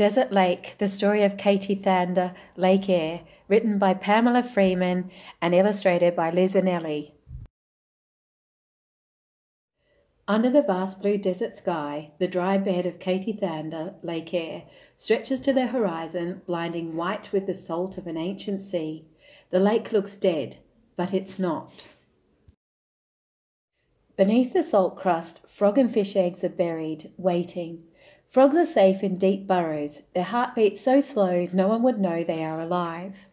Desert Lake, the story of Kati Thanda, Lake Eyre, written by Pamela Freeman and illustrated by Liz Anelli. Under the vast blue desert sky, the dry bed of Kati Thanda, Lake Eyre, stretches to the horizon, blinding white with the salt of an ancient sea. The lake looks dead, but it's not. Beneath the salt crust, frog and fish eggs are buried, waiting. Frogs are safe in deep burrows, their heartbeat so slow no one would know they are alive.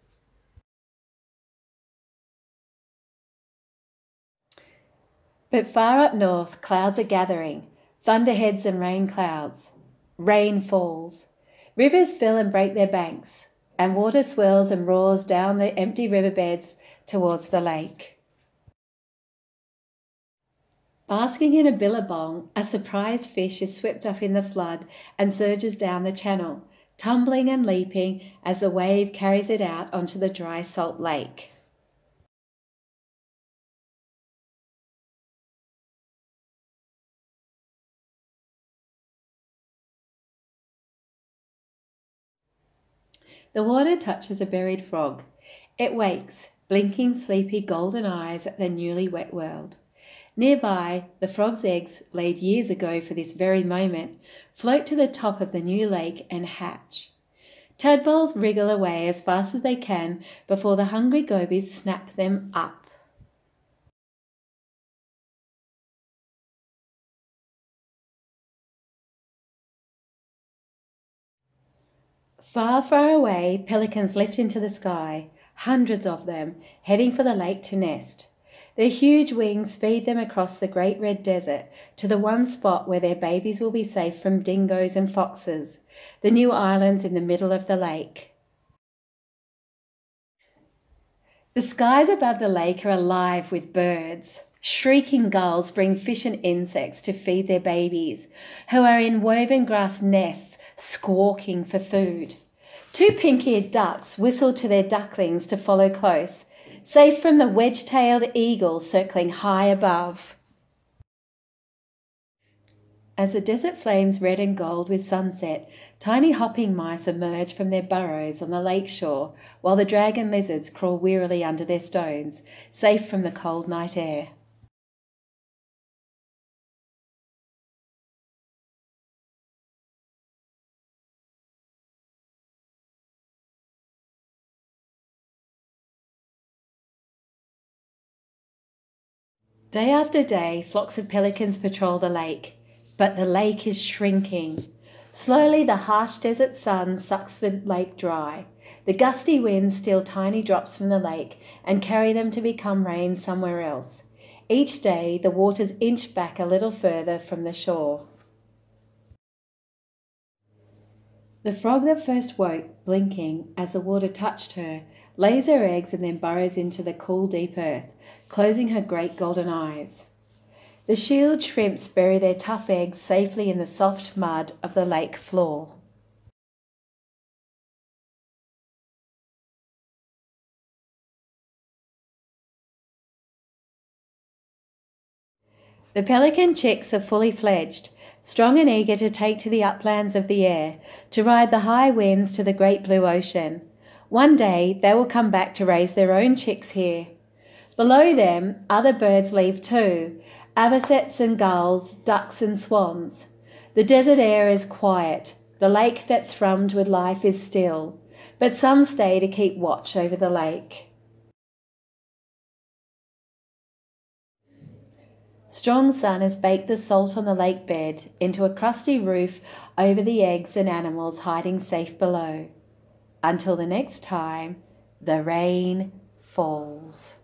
But far up north, clouds are gathering, thunderheads and rain clouds. Rain falls. Rivers fill and break their banks, and water swirls and roars down the empty riverbeds towards the lake. Basking in a billabong, a surprised fish is swept up in the flood and surges down the channel, tumbling and leaping as the wave carries it out onto the dry salt lake. The water touches a buried frog. It wakes, blinking sleepy golden eyes at the newly wet world. Nearby, the frog's eggs, laid years ago for this very moment, float to the top of the new lake and hatch. Tadpoles wriggle away as fast as they can before the hungry gobies snap them up. Far, far away, pelicans lift into the sky, hundreds of them, heading for the lake to nest. Their huge wings feed them across the great red desert to the one spot where their babies will be safe from dingoes and foxes, the new islands in the middle of the lake. The skies above the lake are alive with birds. Shrieking gulls bring fish and insects to feed their babies, who are in woven grass nests squawking for food. Two pink eared ducks whistle to their ducklings to follow close, safe from the wedge tailed eagle circling high above. As the desert flames red and gold with sunset, tiny hopping mice emerge from their burrows on the lake shore, while the dragon lizards crawl wearily under their stones, safe from the cold night air. Day after day, flocks of pelicans patrol the lake, but the lake is shrinking. Slowly, the harsh desert sun sucks the lake dry. The gusty winds steal tiny drops from the lake and carry them to become rain somewhere else. Each day, the waters inch back a little further from the shore. The frog that first woke, blinking as the water touched her, lays her eggs and then burrows into the cool, deep earth, closing her great golden eyes. The shield shrimps bury their tough eggs safely in the soft mud of the lake floor. The pelican chicks are fully fledged, strong and eager to take to the uplands of the air, to ride the high winds to the great blue ocean. One day they will come back to raise their own chicks here. Below them, other birds leave too avocets and gulls, ducks and swans. The desert air is quiet. The lake that thrummed with life is still, but some stay to keep watch over the lake. Strong sun has baked the salt on the lake bed into a crusty roof over the eggs and animals hiding safe below. Until the next time, the rain falls.